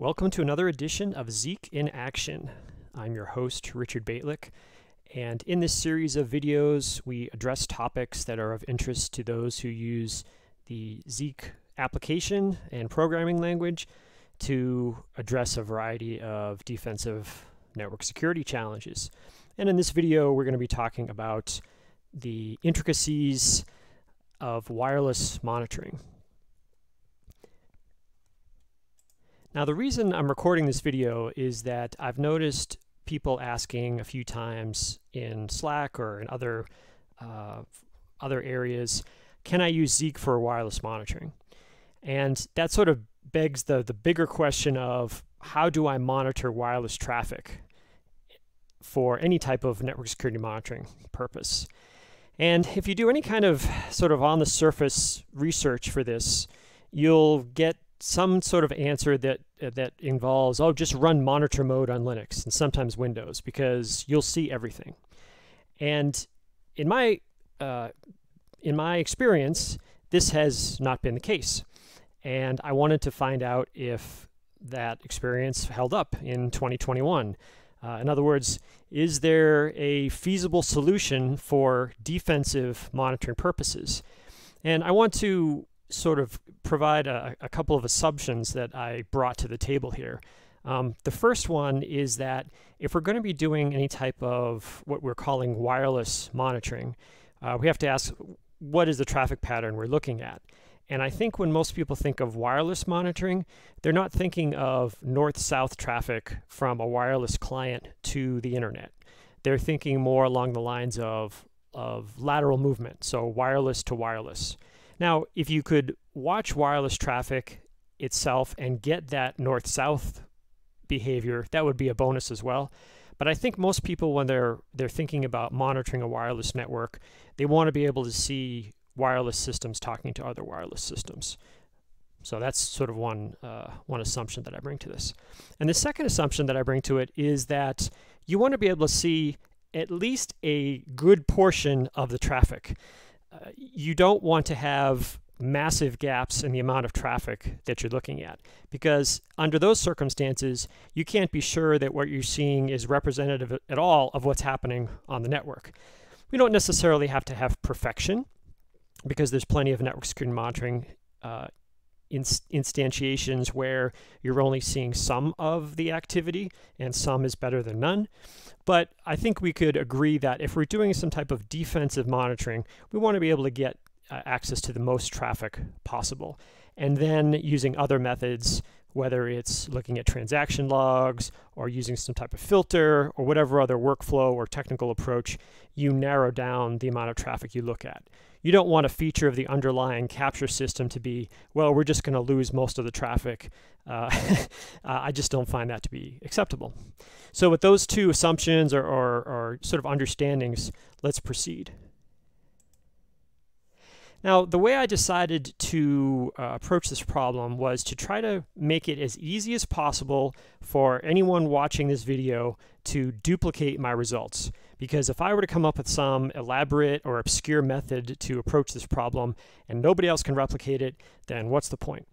Welcome to another edition of Zeek in Action. I'm your host, Richard Baitlick, and in this series of videos, we address topics that are of interest to those who use the Zeek application and programming language to address a variety of defensive network security challenges. And in this video, we're going to be talking about the intricacies of wireless monitoring. Now the reason I'm recording this video is that I've noticed people asking a few times in Slack or in other uh, other areas, can I use Zeek for wireless monitoring? And that sort of begs the, the bigger question of how do I monitor wireless traffic for any type of network security monitoring purpose? And if you do any kind of sort of on the surface research for this, you'll get some sort of answer that uh, that involves oh just run monitor mode on Linux and sometimes Windows because you'll see everything. And in my uh, in my experience, this has not been the case. And I wanted to find out if that experience held up in 2021. Uh, in other words, is there a feasible solution for defensive monitoring purposes? And I want to sort of provide a, a, couple of assumptions that I brought to the table here. Um, the first one is that if we're going to be doing any type of what we're calling wireless monitoring, uh, we have to ask what is the traffic pattern we're looking at. And I think when most people think of wireless monitoring, they're not thinking of north south traffic from a wireless client to the internet. They're thinking more along the lines of, of lateral movement, so wireless to wireless. Now, if you could watch wireless traffic itself and get that north south behavior, that would be a bonus as well. But I think most people, when they're they're thinking about monitoring a wireless network, they want to be able to see wireless systems talking to other wireless systems. So that's sort of one uh, one assumption that I bring to this. And the second assumption that I bring to it is that you want to be able to see at least a good portion of the traffic you don't want to have massive gaps in the amount of traffic that you're looking at because under those circumstances you can't be sure that what you're seeing is representative at all of what's happening on the network. We don't necessarily have to have perfection because there's plenty of network security monitoring uh, instantiations where you're only seeing some of the activity and some is better than none. But I think we could agree that if we're doing some type of defensive monitoring, we want to be able to get uh, access to the most traffic possible. And then using other methods, whether it's looking at transaction logs or using some type of filter or whatever other workflow or technical approach, you narrow down the amount of traffic you look at you don't want a feature of the underlying capture system to be, well, we're just going to lose most of the traffic. Uh, I just don't find that to be acceptable. So with those two assumptions or, or, or sort of understandings, let's proceed. Now, the way I decided to uh, approach this problem was to try to make it as easy as possible for anyone watching this video to duplicate my results. Because if I were to come up with some elaborate or obscure method to approach this problem and nobody else can replicate it, then what's the point?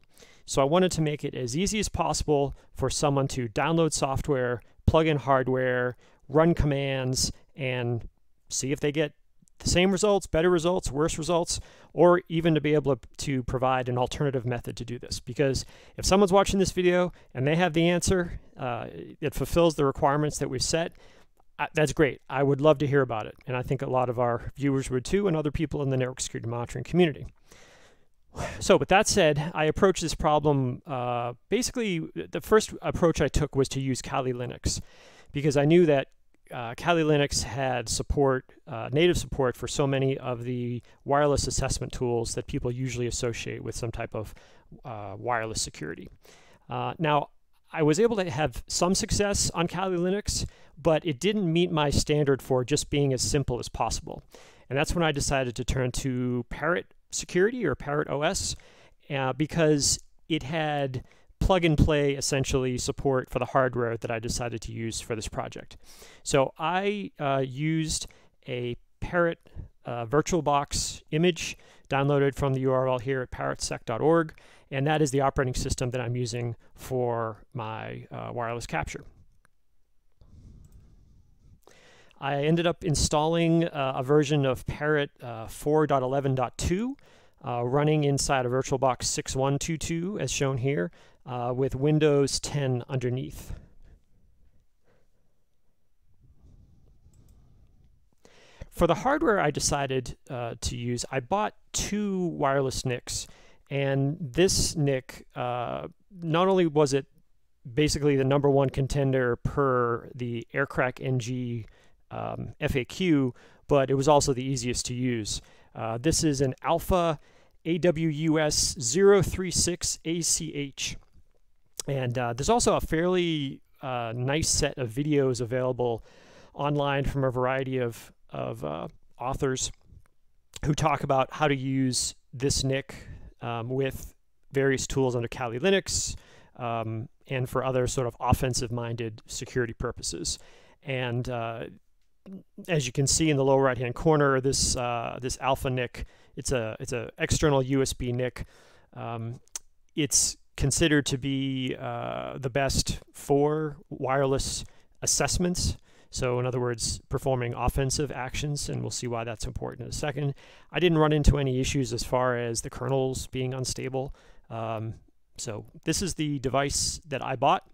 So I wanted to make it as easy as possible for someone to download software, plug in hardware, run commands, and see if they get the same results, better results, worse results, or even to be able to provide an alternative method to do this. Because if someone's watching this video and they have the answer, uh, it fulfills the requirements that we've set, that's great. I would love to hear about it. And I think a lot of our viewers would too, and other people in the network security monitoring community. So with that said, I approached this problem, uh, basically the first approach I took was to use Kali Linux because I knew that uh, Kali Linux had support, uh, native support for so many of the wireless assessment tools that people usually associate with some type of uh, wireless security. Uh, now, I was able to have some success on Kali Linux, but it didn't meet my standard for just being as simple as possible. And that's when I decided to turn to Parrot Security or Parrot OS uh, because it had plug and play essentially support for the hardware that I decided to use for this project. So I uh, used a Parrot uh, VirtualBox image downloaded from the URL here at parrotsec.org and that is the operating system that I'm using for my uh, wireless capture. I ended up installing uh, a version of Parrot uh, 4.11.2 uh, running inside a VirtualBox 6122 as shown here uh, with Windows 10 underneath. For the hardware I decided uh, to use, I bought two wireless NICs. And this NIC, uh, not only was it basically the number one contender per the Aircrack NG um, FAQ, but it was also the easiest to use. Uh, this is an Alpha AWUS 036ACH. And uh, there's also a fairly uh, nice set of videos available online from a variety of, of uh, authors who talk about how to use this NIC um, with various tools under Kali Linux um, and for other sort of offensive minded security purposes. And uh, as you can see in the lower right hand corner, this uh, this Alpha NIC, it's a it's a external USB NIC. Um, it's considered to be uh, the best for wireless assessments. So, in other words, performing offensive actions, and we'll see why that's important in a second. I didn't run into any issues as far as the kernels being unstable. Um, so, this is the device that I bought.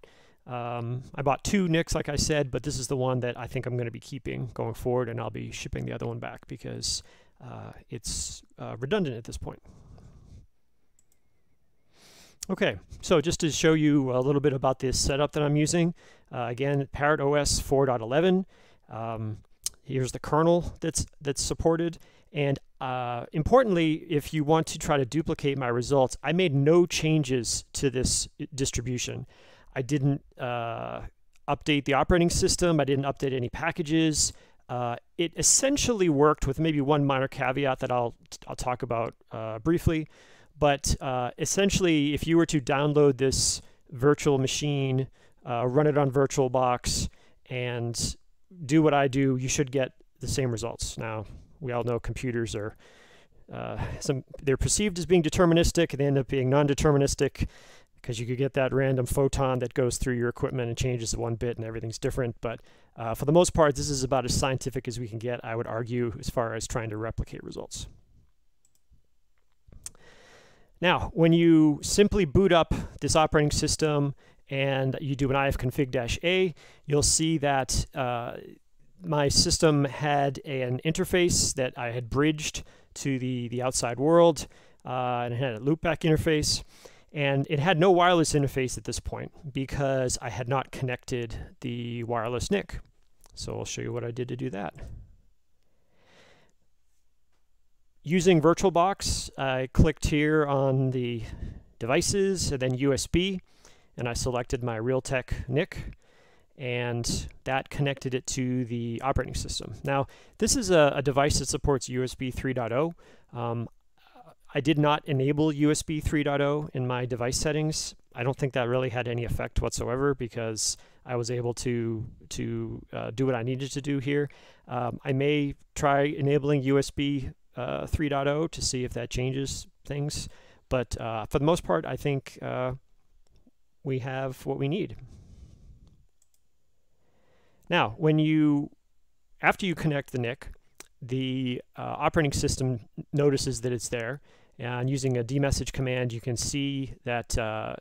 Um, I bought two NICs, like I said, but this is the one that I think I'm going to be keeping going forward, and I'll be shipping the other one back because uh, it's uh, redundant at this point. Okay, so just to show you a little bit about this setup that I'm using, uh, again, Parrot OS 4.11. Um, here's the kernel that's that's supported, and uh, importantly, if you want to try to duplicate my results, I made no changes to this distribution. I didn't uh, update the operating system. I didn't update any packages. Uh, it essentially worked with maybe one minor caveat that I'll I'll talk about uh, briefly. But uh, essentially, if you were to download this virtual machine, uh, run it on VirtualBox, and do what I do, you should get the same results. Now, we all know computers are uh, some they're perceived as being deterministic, they end up being non-deterministic because you could get that random photon that goes through your equipment and changes one bit and everything's different. But uh, for the most part, this is about as scientific as we can get, I would argue, as far as trying to replicate results. Now, when you simply boot up this operating system and you do an ifconfig-a, you'll see that uh, my system had an interface that I had bridged to the, the outside world, uh, and it had a loopback interface. And it had no wireless interface at this point because I had not connected the wireless NIC. So I'll show you what I did to do that. Using VirtualBox, I clicked here on the devices and then USB, and I selected my Realtek NIC, and that connected it to the operating system. Now, this is a, a device that supports USB 3.0. Um, I did not enable USB 3.0 in my device settings. I don't think that really had any effect whatsoever because I was able to to uh, do what I needed to do here. Um, I may try enabling USB uh, 3.0 to see if that changes things. But uh, for the most part, I think uh, we have what we need. Now, when you, after you connect the NIC, the uh, operating system notices that it's there. And using a dmesg command, you can see that uh,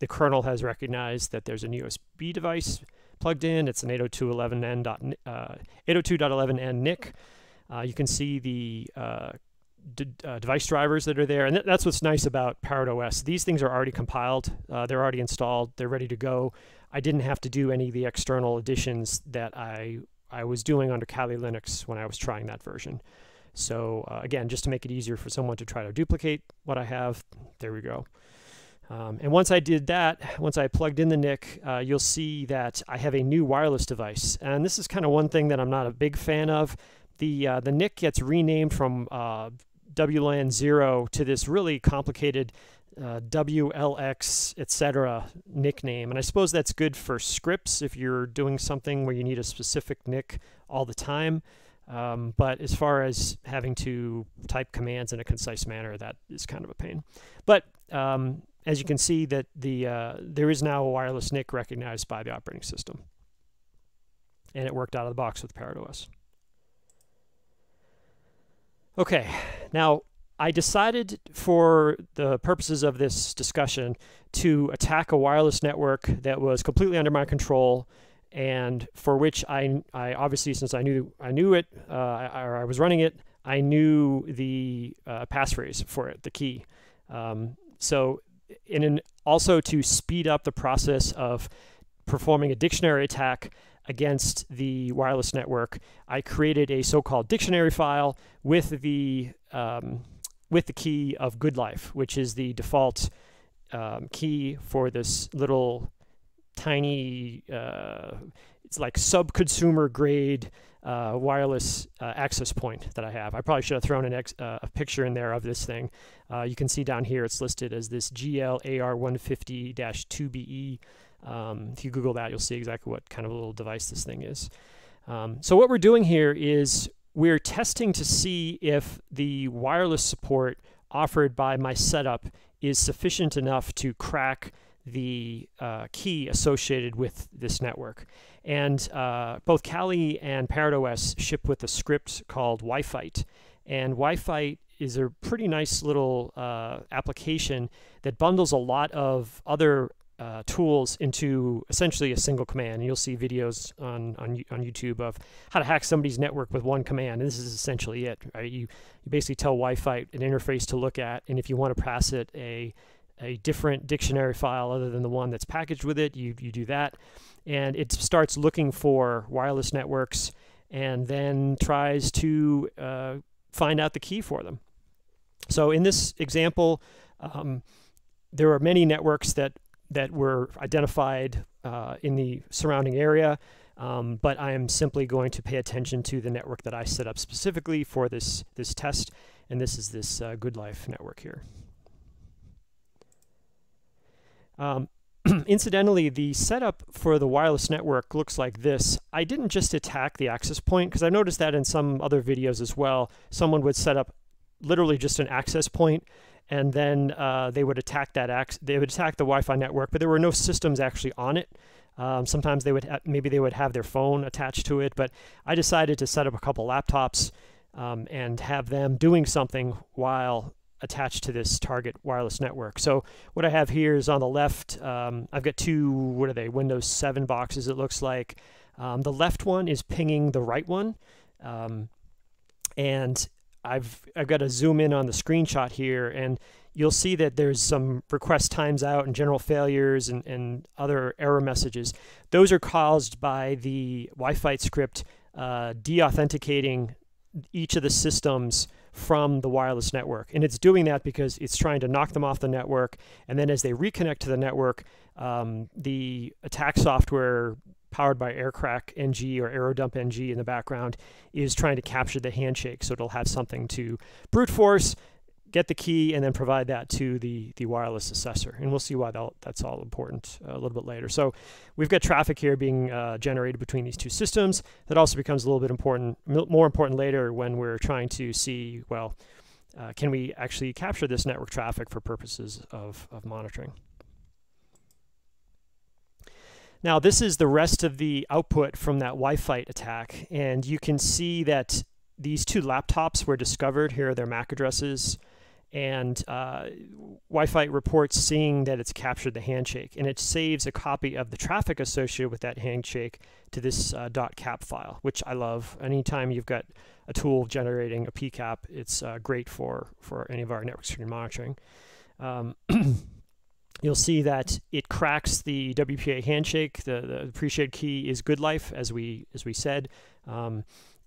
the kernel has recognized that there's a new USB device plugged in. It's an 802.11n, uh, 802.11n NIC. Uh, you can see the uh, device drivers that are there, and th that's what's nice about Parrot OS. These things are already compiled, uh, they're already installed, they're ready to go. I didn't have to do any of the external additions that I I was doing under Kali Linux when I was trying that version. So uh, again, just to make it easier for someone to try to duplicate what I have, there we go. Um, and once I did that, once I plugged in the NIC, uh, you'll see that I have a new wireless device. And this is kind of one thing that I'm not a big fan of the uh, the NIC gets renamed from uh, WLAN zero to this really complicated uh, WLX etc. nickname, and I suppose that's good for scripts if you're doing something where you need a specific NIC all the time. Um, but as far as having to type commands in a concise manner, that is kind of a pain. But um, as you can see, that the uh, there is now a wireless NIC recognized by the operating system, and it worked out of the box with Parrot OS. Okay, now I decided for the purposes of this discussion to attack a wireless network that was completely under my control and for which I, I obviously since I knew I knew it uh, I, or I was running it, I knew the uh, passphrase for it, the key. Um, so, in an, also to speed up the process of performing a dictionary attack against the wireless network, I created a so-called dictionary file with the um, with the key of good life, which is the default um, key for this little tiny, uh, it's like sub-consumer grade uh, wireless uh, access point that I have. I probably should have thrown uh, a picture in there of this thing. Uh, you can see down here it's listed as this GLAR150-2BE. Um, if you Google that, you'll see exactly what kind of a little device this thing is. Um, so what we're doing here is we're testing to see if the wireless support offered by my setup is sufficient enough to crack the uh, key associated with this network. And uh, both Kali and ParrotOS ship with a script called Wi-Fi. And Wi-Fi is a pretty nice little uh, application that bundles a lot of other uh, tools into essentially a single command. And you'll see videos on, on, on YouTube of how to hack somebody's network with one command. And this is essentially it. Right? You, you basically tell Wi-Fi an interface to look at, and if you want to pass it a a different dictionary file other than the one that's packaged with it, you, you do that. And it starts looking for wireless networks and then tries to uh, find out the key for them. So in this example, um, there are many networks that, that were identified uh, in the surrounding area, um, but I am simply going to pay attention to the network that I set up specifically for this, this test, and this is this uh, Good Life network here. Um, incidentally, the setup for the wireless network looks like this. I didn't just attack the access point because I noticed that in some other videos as well. Someone would set up literally just an access point and then uh, they would attack that ac- they would attack the Wi-Fi network, but there were no systems actually on it. Um, sometimes they would ha- maybe they would have their phone attached to it, but I decided to set up a couple laptops um, and have them doing something while attached to this target wireless network. So what I have here is on the left, um, I've got two, what are they, Windows 7 boxes it looks like. Um, the left one is pinging the right one. Um, and I've, I've got to zoom in on the screenshot here and you'll see that there's some request times out and general failures and, and other error messages. Those are caused by the Wi-Fi script uh, de-authenticating each of the systems from the wireless network. And it's doing that because it's trying to knock them off the network. And then as they reconnect to the network, um, the attack software powered by Aircrack NG or AeroDump NG in the background is trying to capture the handshake. So it'll have something to brute force get the key and then provide that to the, the wireless assessor. And we'll see why that's all important uh, a little bit later. So we've got traffic here being uh, generated between these two systems. That also becomes a little bit important, more important later when we're trying to see, well, uh, can we actually capture this network traffic for purposes of, of monitoring? Now, this is the rest of the output from that Wi-Fi attack. And you can see that these two laptops were discovered. Here are their MAC addresses and uh, WiFight reports seeing that it's captured the handshake, and it saves a copy of the traffic associated with that handshake to this uh, .cap file, which I love. Anytime you've got a tool generating a PCAP, it's uh, great for, for any of our network security monitoring. Um, you'll see that it cracks the WPA handshake. The, the appreciated key is good life, as we, as we said, um,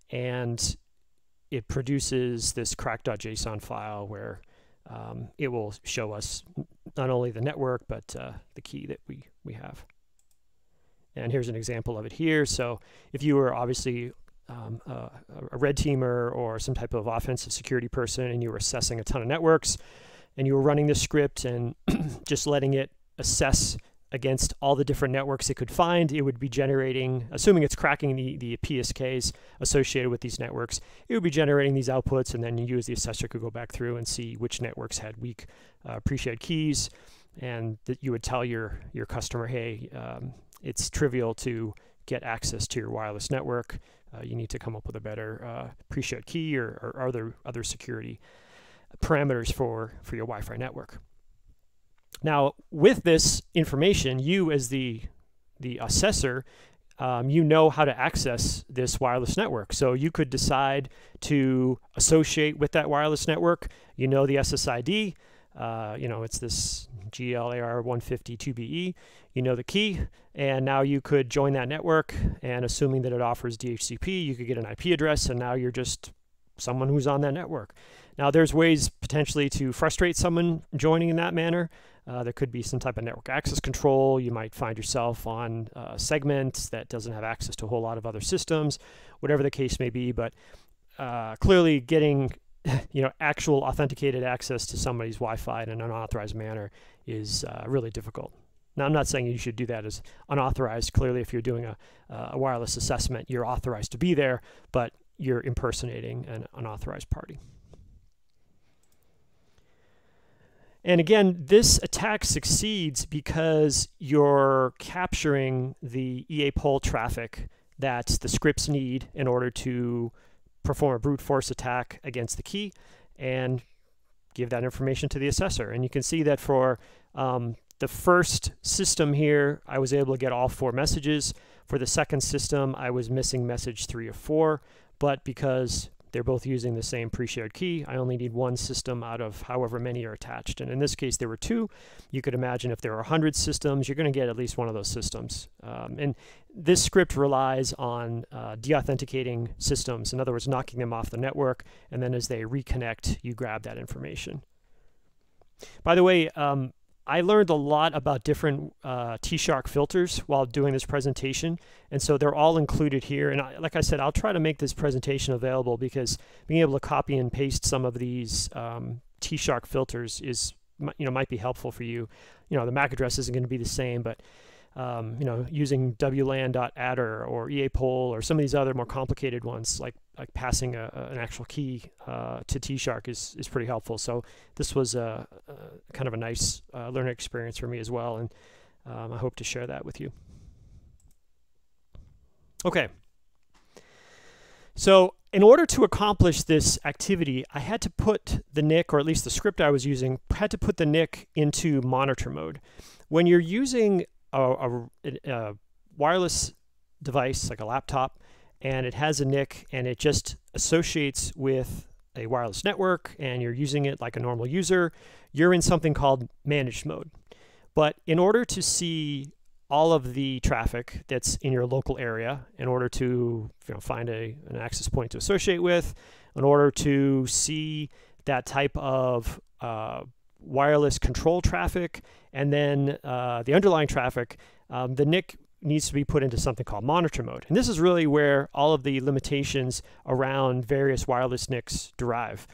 and it produces this crack.json file where um, it will show us not only the network, but uh, the key that we, we have. And here's an example of it here. So if you were obviously um, a, a, red teamer or some type of offensive security person and you were assessing a ton of networks and you were running the script and just letting it assess against all the different networks it could find. It would be generating, assuming it's cracking the, the PSKs associated with these networks, it would be generating these outputs, and then you as the assessor could go back through and see which networks had weak uh, pre-shared keys, and that you would tell your, your customer, hey, um, it's trivial to get access to your wireless network. Uh, you need to come up with a better uh, pre-shared key or, or other, other security parameters for, for your Wi-Fi network. Now, with this information, you as the the assessor, um, you know how to access this wireless network. So you could decide to associate with that wireless network. You know the SSID. Uh, you know it's this GLAR152BE. You know the key, and now you could join that network. And assuming that it offers DHCP, you could get an IP address, and now you're just someone who's on that network. Now, there's ways potentially to frustrate someone joining in that manner. Uh, there could be some type of network access control. You might find yourself on a segment that doesn't have access to a whole lot of other systems, whatever the case may be. But uh, clearly, getting you know actual authenticated access to somebody's Wi-Fi in an unauthorized manner is uh, really difficult. Now, I'm not saying you should do that as unauthorized. Clearly, if you're doing a, a wireless assessment, you're authorized to be there, but you're impersonating an unauthorized party. And again, this attack succeeds because you're capturing the EA poll traffic that the scripts need in order to perform a brute force attack against the key and give that information to the assessor. And you can see that for um, the first system here, I was able to get all four messages. For the second system, I was missing message three or four, but because they're both using the same pre-shared key. I only need one system out of however many are attached. And in this case, there were two. You could imagine if there are 100 systems, you're going to get at least one of those systems. Um, and this script relies on uh, deauthenticating systems. In other words, knocking them off the network. And then as they reconnect, you grab that information. By the way, um, I learned a lot about different uh, T-Shark filters while doing this presentation, and so they're all included here. And I, like I said, I'll try to make this presentation available because being able to copy and paste some of these um, T-Shark filters is, you know, might be helpful for you. You know, the MAC address isn't going to be the same, but um, you know, using wlan.adder or EAPOL or some of these other more complicated ones, like like passing a, an actual key uh, to T-Shark is, is pretty helpful. So this was a, a kind of a nice uh, learning experience for me as well, and um, I hope to share that with you. Okay. So in order to accomplish this activity, I had to put the NIC, or at least the script I was using, had to put the NIC into monitor mode. When you're using a, a, a wireless device like a laptop and it has a NIC and it just associates with a wireless network and you're using it like a normal user, you're in something called managed mode. But in order to see all of the traffic that's in your local area, in order to you know, find a, an access point to associate with, in order to see that type of uh, wireless control traffic, and then uh, the underlying traffic, um, the NIC needs to be put into something called monitor mode. And this is really where all of the limitations around various wireless NICs derive.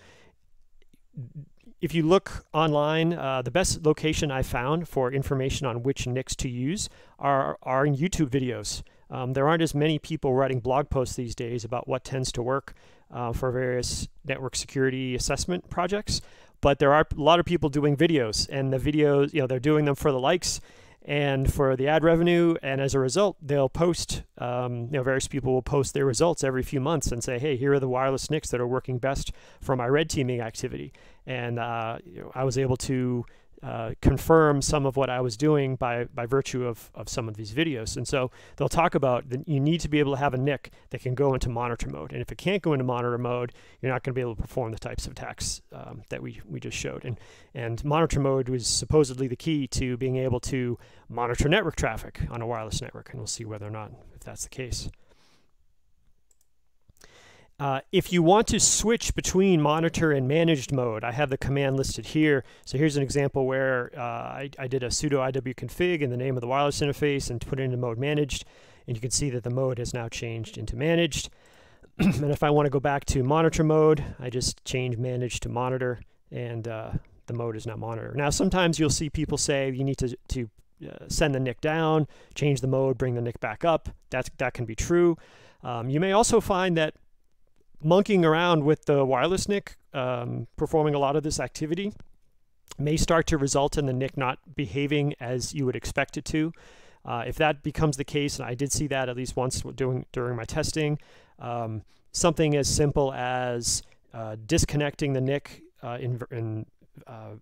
If you look online, uh, the best location I found for information on which NICs to use are, are in YouTube videos. Um, there aren't as many people writing blog posts these days about what tends to work uh, for various network security assessment projects but there are a lot of people doing videos and the videos you know they're doing them for the likes and for the ad revenue and as a result they'll post um, you know various people will post their results every few months and say hey here are the wireless NICs that are working best for my red teaming activity. And uh, you know, I was able to uh, confirm some of what I was doing by, by virtue of, of some of these videos. And so they'll talk about that you need to be able to have a NIC that can go into monitor mode. And if it can't go into monitor mode, you're not going to be able to perform the types of attacks um, that we, we just showed. And, and monitor mode was supposedly the key to being able to monitor network traffic on a wireless network. And we'll see whether or not if that's the case. Uh, if you want to switch between monitor and managed mode, I have the command listed here. So here's an example where uh, I, I, did a sudo iwconfig in the name of the wireless interface and put it into mode managed. And you can see that the mode has now changed into managed. and if I want to go back to monitor mode, I just change managed to monitor and uh, the mode is now monitor. Now, sometimes you'll see people say you need to, to uh, send the NIC down, change the mode, bring the NIC back up. That's, that can be true. Um, you may also find that monkeying around with the wireless NIC, um, performing a lot of this activity, may start to result in the NIC not behaving as you would expect it to. Uh, if that becomes the case, and I did see that at least once doing, during my testing, um, something as simple as uh, disconnecting the NIC uh, in, in uh,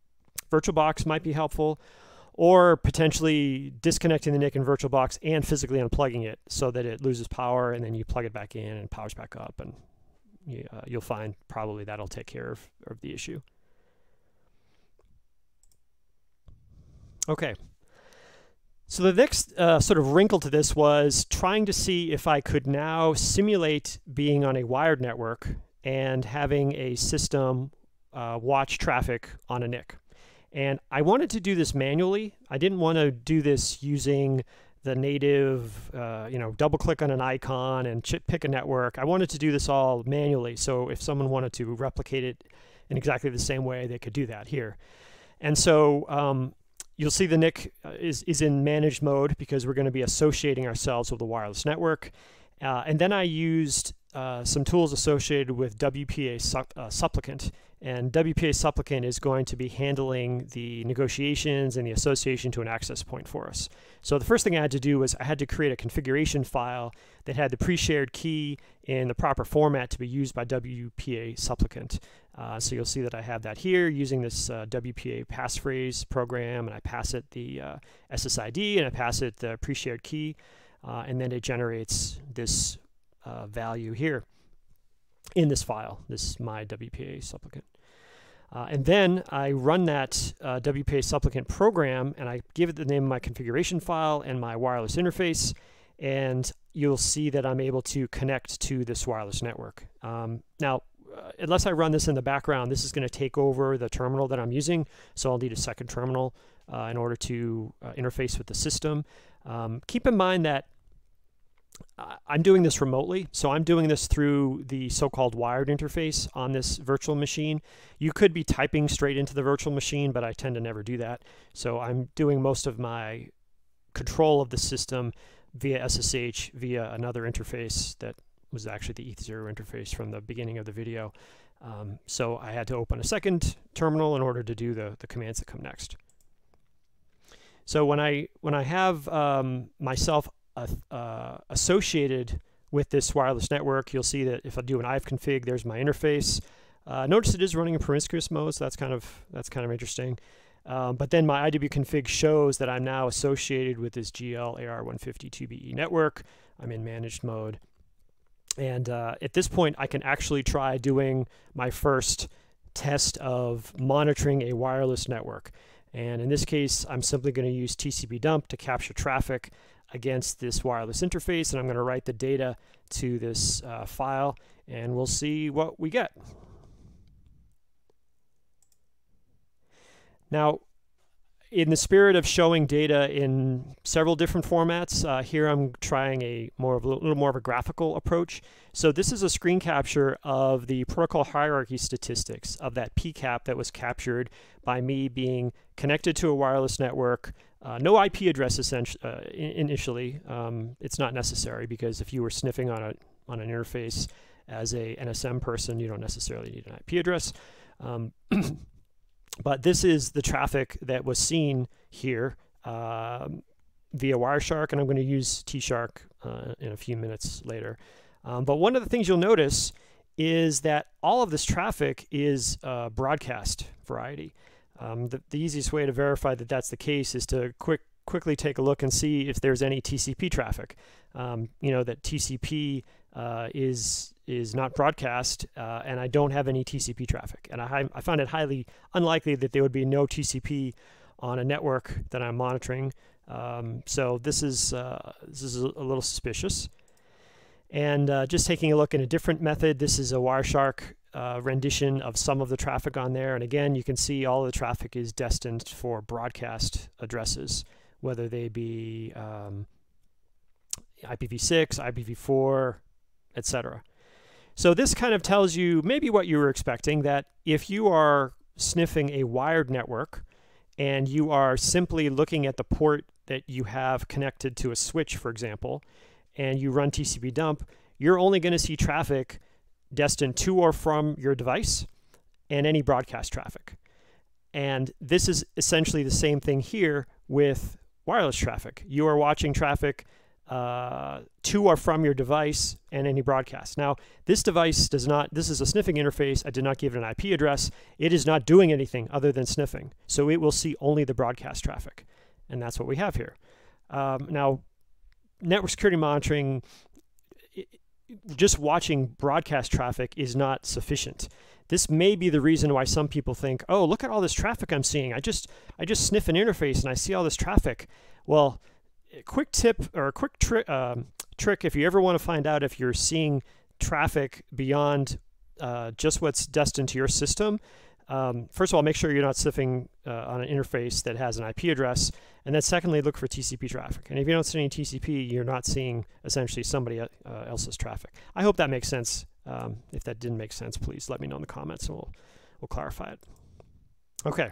VirtualBox might be helpful, or potentially disconnecting the NIC in VirtualBox and physically unplugging it so that it loses power, and then you plug it back in and powers back up, and uh, find probably that'll take care of, of the issue. Okay. So the next uh, sort of wrinkle to this was trying to see if I could now simulate being on a wired network and having a system uh, watch traffic on a NIC. And I wanted to do this manually. I didn't want to do this using the native, uh, you know, double click on an icon and pick a network. I wanted to do this all manually. So if someone wanted to replicate it in exactly the same way, they could do that here. And so um, You'll see the NIC uh, is, is in managed mode because we're going to be associating ourselves with the wireless network. Uh, and then I used uh, some tools associated with WPA su uh, supplicant. And WPA supplicant is going to be handling the negotiations and the association to an access point for us. So the first thing I had to do was I had to create a configuration file that had the pre-shared key in the proper format to be used by WPA supplicant. Uh, so you'll see that I have that here using this uh, WPA passphrase program, and I pass it the uh, SSID and I pass it the pre-shared key, uh, and then it generates this uh, value here in this file, this my WPA supplicant. Uh, and then I run that WPA supplicant program, and I give it the name of my configuration file and my wireless interface, and you'll see that I'm able to connect to this wireless network. Um, now, uh, unless I run this in the background, this is going to take over the terminal that I'm using. So I'll need a second terminal uh, in order to uh, interface with the system. Um, keep in mind that I'm doing this remotely, so I'm doing this through the so-called wired interface on this virtual machine. You could be typing straight into the virtual machine, but I tend to never do that. So I'm doing most of my control of the system via SSH via another interface that was actually the ETH0 interface from the beginning of the video. Um, so I had to open a second terminal in order to do the, the commands that come next. So when I when I have um, myself uh, associated with this wireless network, you'll see that if I do an ifconfig, there's my interface. Uh, notice it is running in promiscuous mode, so that's kind of that's kind of interesting. Um, but then my IW config shows that I'm now associated with this GL AR152BE network. I'm in managed mode. And uh, at this point, I can actually try doing my first test of monitoring a wireless network. And in this case, I'm simply going to use TCP dump to capture traffic against this wireless interface. And I'm going to write the data to this uh, file, and we'll see what we get. Now, in the spirit of showing data in several different formats, uh, here I'm trying a more of a little more of a graphical approach. So this is a screen capture of the protocol hierarchy statistics of that PCAP that was captured by me being connected to a wireless network. Uh, no IP address uh, initially. Um, it's not necessary because if you were sniffing on a on an interface as a NSM person, you don't necessarily need an IP address. Um, But this is the traffic that was seen here um, via Wireshark, and I'm going to use T-Shark uh, in a few minutes later. Um, but one of the things you'll notice is that all of this traffic is uh, broadcast variety. Um, the, the, easiest way to verify that that's the case is to quick quickly take a look and see if there's any TCP traffic. Um, you know that TCP uh, is is not broadcast, uh, and I don't have any TCP traffic. And I, I find it highly unlikely that there would be no TCP on a network that I'm monitoring. Um, so this is uh, this is a, little suspicious. And uh, just taking a look in a different method, this is a Wireshark uh, rendition of some of the traffic on there. And again, you can see all the traffic is destined for broadcast addresses whether they be um, IPv6, IPv4, etc. So this kind of tells you maybe what you were expecting, that if you are sniffing a wired network and you are simply looking at the port that you have connected to a switch, for example, and you run TCP dump, you're only going to see traffic destined to or from your device and any broadcast traffic. And this is essentially the same thing here with wireless traffic. You are watching traffic uh, to or from your device and any broadcast. Now, this device does not, this is a sniffing interface. I did not give it an IP address. It is not doing anything other than sniffing. So it will see only the broadcast traffic. And that's what we have here. Um, now, network security monitoring, just watching broadcast traffic is not sufficient. This may be the reason why some people think, "Oh, look at all this traffic I'm seeing. I just I just sniff an interface and I see all this traffic." Well, quick tip or a quick tri- um, trick if you ever want to find out if you're seeing traffic beyond uh, just what's destined to your system. Um, first of all, make sure you're not sniffing uh, on an interface that has an IP address. And then secondly, look for TCP traffic. And if you don't see any TCP, you're not seeing essentially somebody uh, else's traffic. I hope that makes sense. Um, if that didn't make sense, please let me know in the comments and we'll, we'll clarify it. Okay,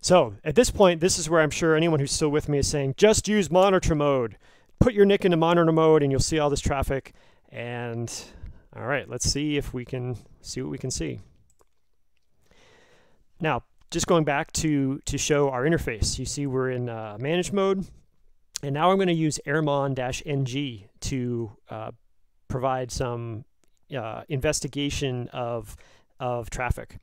so at this point, this is where I'm sure anyone who's still with me is saying, just use monitor mode. Put your NIC into monitor mode and you'll see all this traffic. And all right, let's see if we can see what we can see. Now, just going back to, to show our interface, you see we're in uh, manage mode. And now I'm going to use airmon-ng to uh, provide some uh, investigation of, of traffic.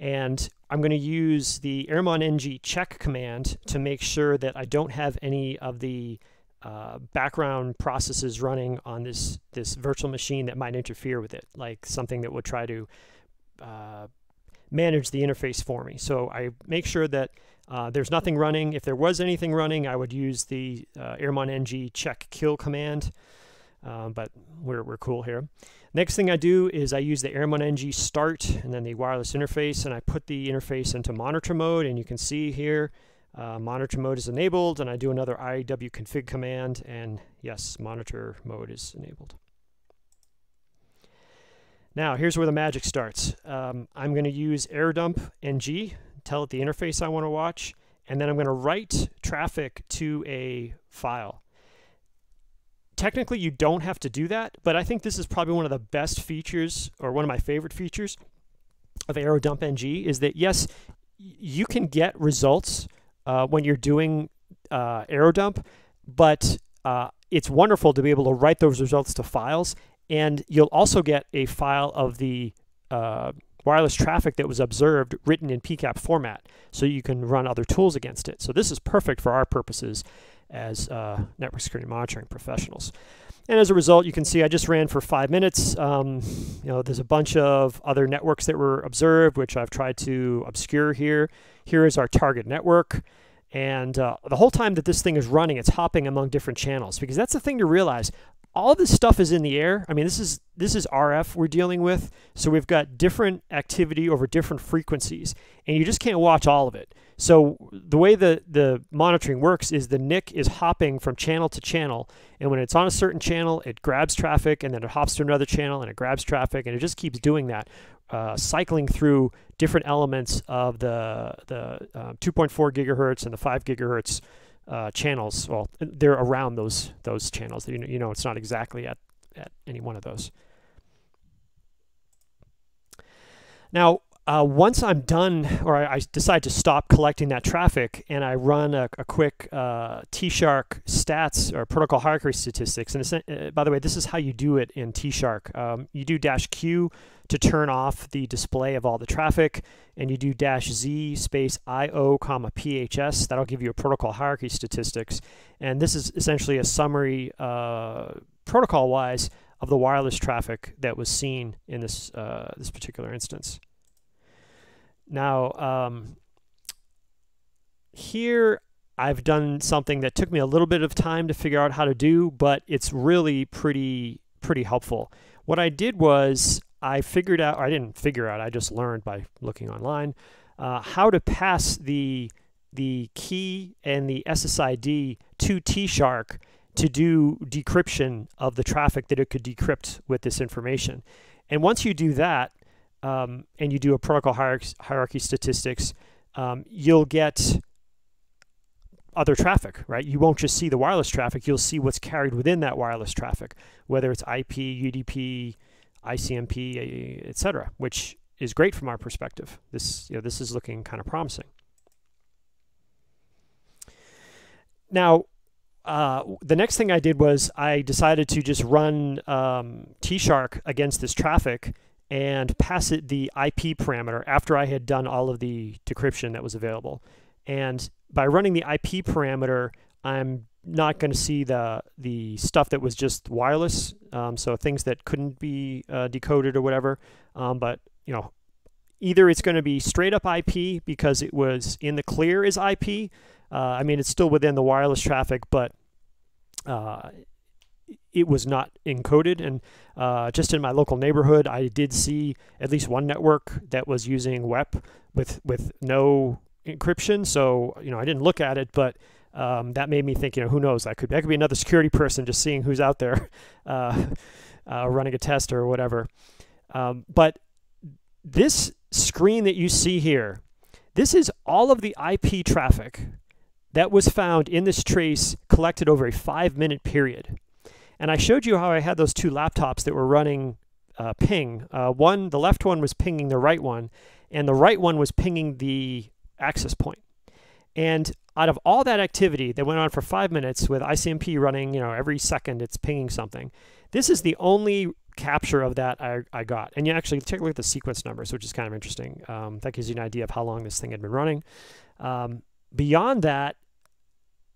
And I'm going to use the airmon-ng check command to make sure that I don't have any of the uh, background processes running on this, this virtual machine that might interfere with it, like something that would try to uh, manage the interface for me. So I make sure that uh, there's nothing running. If there was anything running, I would use the uh, airmon-ng check kill command, uh, but we're, we're cool here. Next thing I do is I use the airmon-ng start and then the wireless interface, and I put the interface into monitor mode, and you can see here, uh, monitor mode is enabled, and I do another IEW config command, and yes, monitor mode is enabled. Now, here's where the magic starts. Um, I'm going to use airdump ng, tell it the interface I want to watch, and then I'm going to write traffic to a file. Technically, you don't have to do that, but I think this is probably one of the best features, or one of my favorite features of AeroDump NG, is that yes, you can get results uh, when you're doing uh, AeroDump, but uh, it's wonderful to be able to write those results to files and you'll also get a file of the uh, wireless traffic that was observed written in PCAP format so you can run other tools against it. So this is perfect for our purposes as uh, network security monitoring professionals. And as a result, you can see I just ran for five minutes. Um, you know, there's a bunch of other networks that were observed, which I've tried to obscure here. Here is our target network. And uh, the whole time that this thing is running, it's hopping among different channels because that's the thing to realize all this stuff is in the air. I mean, this is this is RF we're dealing with, so we've got different activity over different frequencies, and you just can't watch all of it. So the way the the monitoring works is the NIC is hopping from channel to channel, and when it's on a certain channel, it grabs traffic, and then it hops to another channel, and it grabs traffic, and it just keeps doing that, uh, cycling through different elements of the the uh, 2.4 gigahertz and the 5 gigahertz uh, channels. Well, they're around those those channels. You know, you know, it's not exactly at at any one of those. Now, uh, once I'm done, or I, I, decide to stop collecting that traffic, and I run a, a quick uh, T-Shark stats or protocol hierarchy statistics. And uh, by the way, this is how you do it in T-Shark. Um, you do dash Q to turn off the display of all the traffic, and you do dash Z space IO comma PHS. That'll give you a protocol hierarchy statistics. And this is essentially a summary uh, protocol-wise of the wireless traffic that was seen in this uh, this particular instance. Now, um, here I've done something that took me a little bit of time to figure out how to do, but it's really pretty pretty helpful. What I did was I figured out, I didn't figure out, I just learned by looking online uh, how to pass the the key and the SSID to T-Shark to do decryption of the traffic that it could decrypt with this information. And once you do that, um, and you do a protocol hierarchy, hierarchy statistics, um, you'll get other traffic, right? You won't just see the wireless traffic, you'll see what's carried within that wireless traffic, whether it's IP, UDP, ICMP, etc., which is great from our perspective. This, you know, this is looking kind of promising. Now, uh, the next thing I did was I decided to just run um, T-Shark against this traffic and pass it the IP parameter after I had done all of the decryption that was available. And by running the IP parameter, I'm not going to see the the stuff that was just wireless, um, so things that couldn't be uh, decoded or whatever. Um, but you know, either it's going to be straight up IP because it was in the clear as IP. Uh, I mean, it's still within the wireless traffic, but uh, it was not encoded. And uh, just in my local neighborhood, I did see at least one network that was using WEP with with no encryption. So you know, I didn't look at it, but um, that made me think. You know, who knows? I could that could be another security person just seeing who's out there uh, uh, running a test or whatever. Um, but this screen that you see here, this is all of the IP traffic that was found in this trace collected over a five minute period. And I showed you how I had those two laptops that were running uh, ping. Uh, one, the left one was pinging the right one, and the right one was pinging the access point. And out of all that activity that went on for five minutes with ICMP running, you know, every second it's pinging something, this is the only capture of that I, I got. And you actually take a look at the sequence numbers, which is kind of interesting. Um, that gives you an idea of how long this thing had been running. Um, beyond that,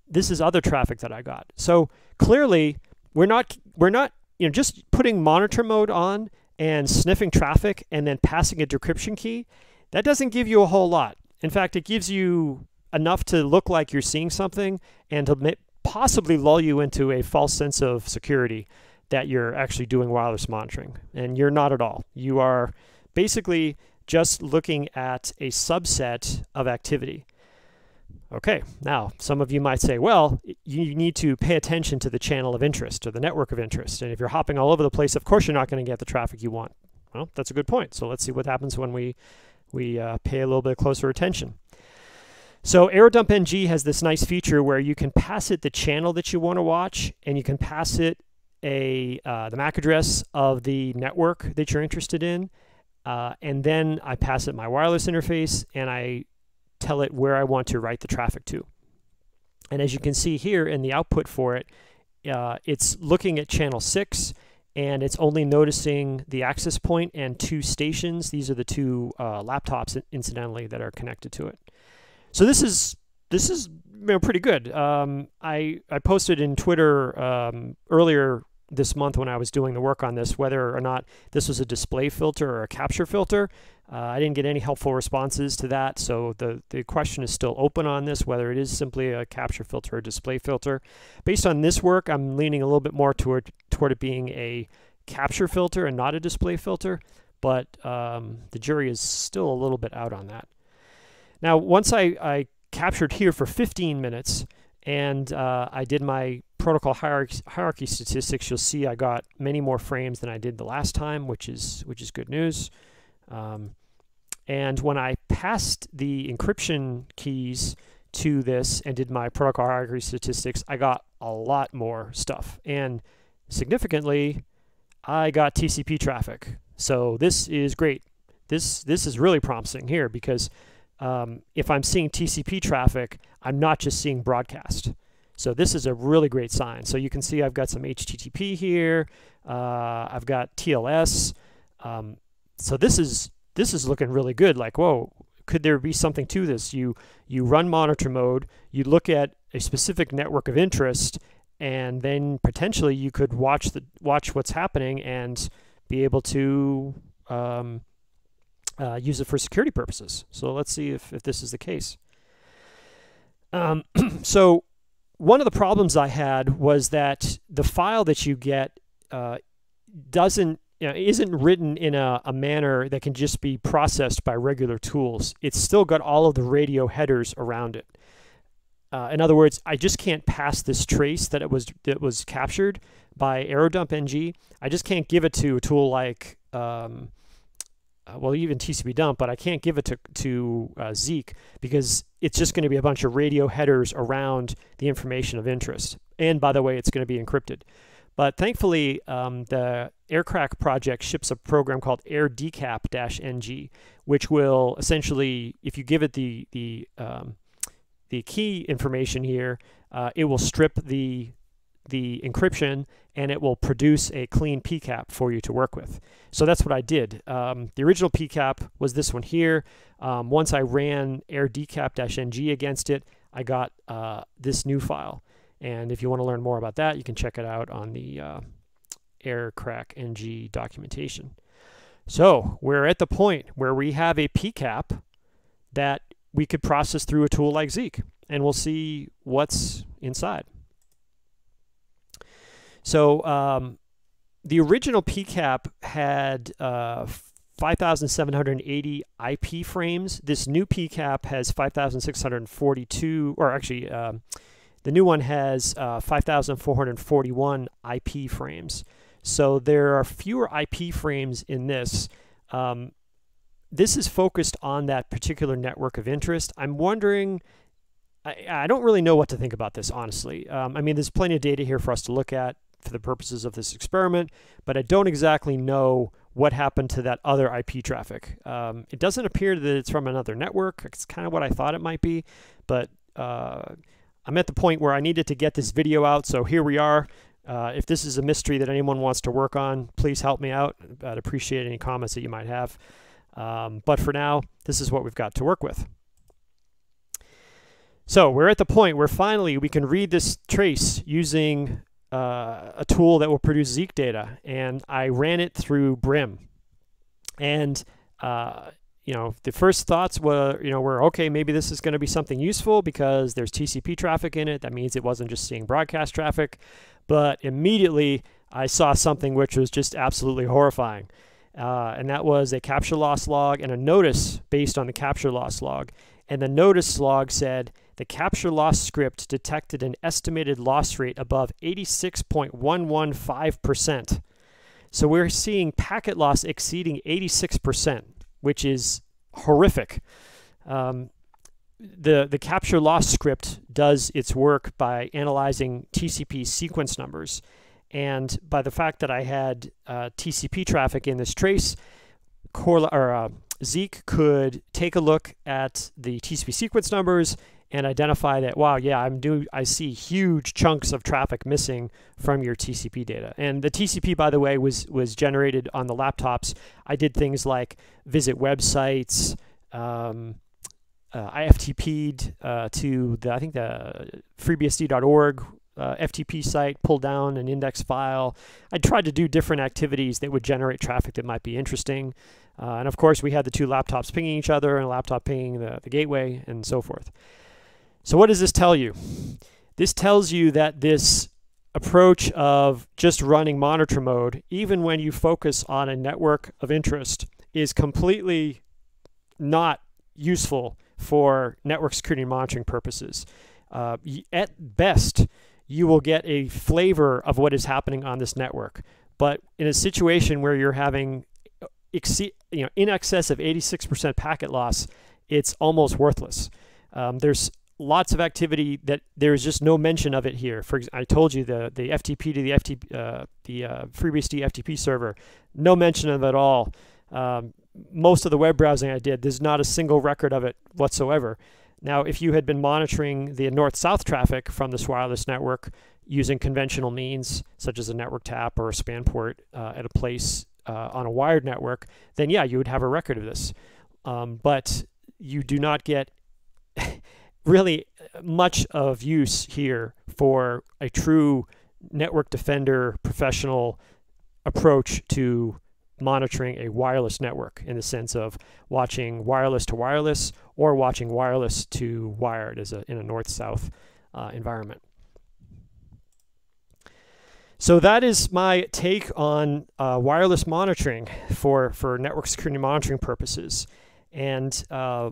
this is other traffic that I got. So clearly, we're not we're not you know just putting monitor mode on and sniffing traffic and then passing a decryption key. That doesn't give you a whole lot. In fact, it gives you enough to look like you're seeing something and to possibly lull you into a false sense of security that you're actually doing wireless monitoring. And you're not at all. You are basically just looking at a subset of activity. Okay, now some of you might say, well, you need to pay attention to the channel of interest or the network of interest. And if you're hopping all over the place, of course you're not going to get the traffic you want. Well, that's a good point. So let's see what happens when we, we uh, pay a little bit closer attention. So Airodump NG has this nice feature where you can pass it the channel that you want to watch, and you can pass it a uh, the MAC address of the network that you're interested in, uh, and then I pass it my wireless interface, and I tell it where I want to write the traffic to. And as you can see here in the output for it, uh, it's looking at channel 6 and it's only noticing the access point and two stations. These are the two uh, laptops, incidentally, that are connected to it. So this is this is you know, pretty good. Um, I I posted in Twitter um, earlier this month when I was doing the work on this whether or not this was a display filter or a capture filter. Uh, I didn't get any helpful responses to that, so the, the question is still open on this, whether it is simply a capture filter or display filter. Based on this work, I'm leaning a little bit more toward, toward it being a capture filter and not a display filter, but um, the jury is still a little bit out on that. Now, once I, I captured here for 15 minutes, and uh, I did my protocol hierarchy, hierarchy statistics, you'll see I got many more frames than I did the last time, which is which is good news. Um, and when I passed the encryption keys to this and did my protocol hierarchy statistics, I got a lot more stuff. And significantly, I got TCP traffic. So this is great. This this is really promising here because um, if I'm seeing TCP traffic, I'm not just seeing broadcast. So this is a really great sign. So you can see I've got some HTTP here. Uh, I've got TLS. Um, so this is this is looking really good. Like, whoa, could there be something to this? You you run monitor mode, you look at a specific network of interest, and then potentially you could watch the watch what's happening and be able to um, uh, use it for security purposes. So let's see if, if this is the case. Um, so one of the problems I had was that the file that you get uh, doesn't you know, isn't written in a, a manner that can just be processed by regular tools. It's still got all of the radio headers around it. Uh, in other words, I just can't pass this trace that it was that was captured by Airodump NG. I just can't give it to a tool like um, uh, well, even TCP dump, but I can't give it to, to uh, Zeek because it's just going to be a bunch of radio headers around the information of interest. And by the way, it's going to be encrypted. But thankfully, um, the AirCrack project ships a program called AirDecap-NG, which will essentially, if you give it the the um, the key information here, uh, it will strip the the encryption and it will produce a clean PCAP for you to work with. So that's what I did. Um, the original PCAP was this one here. Um, once I ran airdecap-ng against it, I got uh, this new file. And if you want to learn more about that, you can check it out on the uh, AirCrack-ng documentation. So we're at the point where we have a PCAP that we could process through a tool like Zeek, and we'll see what's inside. So um, the original PCAP had uh, 5,780 IP frames. This new PCAP has 5,642, or actually, um, the new one has uh, 5,441 IP frames. So there are fewer IP frames in this. Um, this is focused on that particular network of interest. I'm wondering I, I, don't really know what to think about this, honestly. Um, I mean, there's plenty of data here for us to look at for the purposes of this experiment, but I don't exactly know what happened to that other IP traffic. Um, it doesn't appear that it's from another network. It's kind of what I thought it might be, but uh, I'm at the point where I needed to get this video out, so here we are. Uh, if this is a mystery that anyone wants to work on, please help me out. I'd appreciate any comments that you might have. Um, but for now, this is what we've got to work with. So we're at the point where finally we can read this trace using uh, a tool that will produce Zeek data, and I ran it through Brim. And uh, you know, the first thoughts were, you know, were okay, maybe this is going to be something useful because there's TCP traffic in it. That means it wasn't just seeing broadcast traffic. But immediately I saw something which was just absolutely horrifying. Uh, and that was a capture loss log and a notice based on the capture loss log. And the notice log said, the capture loss script detected an estimated loss rate above 86.115%. So we're seeing packet loss exceeding 86%, which is horrific. Um, the, the capture loss script does its work by analyzing TCP sequence numbers. And by the fact that I had uh, TCP traffic in this trace, Corla, or, uh, Zeek could take a look at the TCP sequence numbers and identify that wow yeah i'm do i see huge chunks of traffic missing from your tcp data and the tcp by the way was was generated on the laptops i did things like visit websites um, uh, i ftp'd uh, to the i think the freebsd.org uh, FTP site, pull down an index file. I tried to do different activities that would generate traffic that might be interesting. Uh, and of course, we had the two laptops pinging each other and a laptop pinging the, the gateway and so forth. So, what does this tell you? This tells you that this approach of just running monitor mode, even when you focus on a network of interest, is completely not useful for network security monitoring purposes. Uh, at best, you will get a flavor of what is happening on this network. But in a situation where you're having uh, exceed, you know, in excess of 86% packet loss, it's almost worthless. Um, there's lots of activity that there's just no mention of it here. For I told you the the FTP to the FTP uh, the uh, FreeBSD FTP server, no mention of it at all. Um, most of the web browsing I did, there's not a single record of it whatsoever. Now, if you had been monitoring the north-south traffic from this wireless network using conventional means, such as a network tap or a span port uh, at a place uh, on a wired network, then yeah, you would have a record of this. Um, but you do not get really much of use here for a true network defender professional approach to monitoring a wireless network in the sense of watching wireless to wireless or watching wireless to wired as a, in a north-south uh, environment. So that is my take on uh, wireless monitoring for, for network security monitoring purposes. And uh,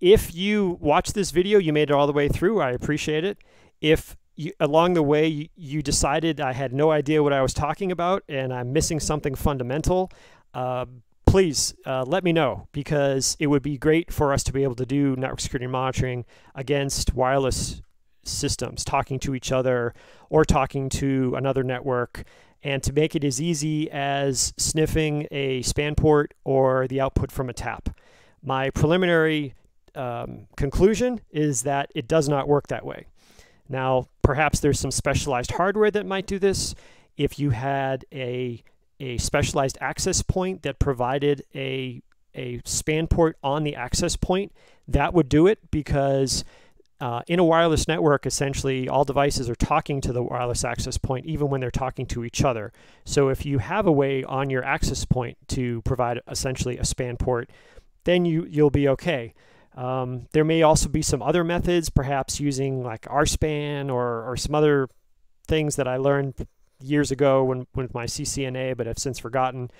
if you watch this video, you made it all the way through, I appreciate it. If you, along the way you, you, decided I had no idea what I was talking about and I'm missing something fundamental, uh, please uh, let me know because it would be great for us to be able to do network security monitoring against wireless systems talking to each other or talking to another network and to make it as easy as sniffing a span port or the output from a tap. My preliminary um, conclusion is that it does not work that way. Now, perhaps there's some specialized hardware that might do this. If you had a, a specialized access point that provided a, a span port on the access point, that would do it because uh, in a wireless network, essentially all devices are talking to the wireless access point even when they're talking to each other. So if you have a way on your access point to provide essentially a span port, then you, you'll be okay. Um, there may also be some other methods, perhaps using like RSPAN or, or some other things that I learned years ago when, with my CCNA, but have since forgotten.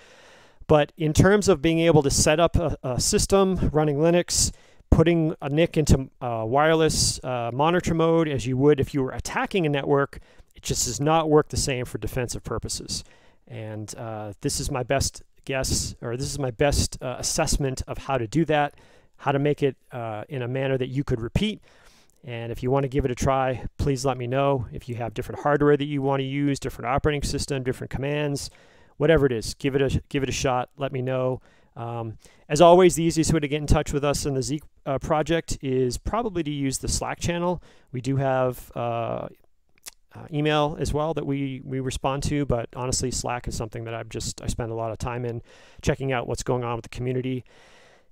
But in terms of being able to set up a, a system running Linux, putting a NIC into uh, wireless uh, monitor mode as you would if you were attacking a network, it just does not work the same for defensive purposes. And uh, this is my best guess, or this is my best uh, assessment of how to do that, how to make it uh, in a manner that you could repeat. And if you want to give it a try, please let me know. If you have different hardware that you want to use, different operating system, different commands, whatever it is, give it a give it a shot. Let me know. Um, as always, the easiest way to get in touch with us in the Zeek uh, project is probably to use the Slack channel. We do have uh, uh, email as well that we we respond to, but honestly, Slack is something that I've just I spend a lot of time in checking out what's going on with the community,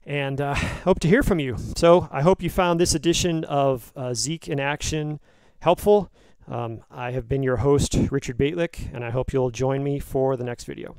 and uh, hope to hear from you. So I hope you found this edition of uh, Zeek in Action helpful. Um, I have been your host, Richard Bejtlich, and I hope you'll join me for the next video.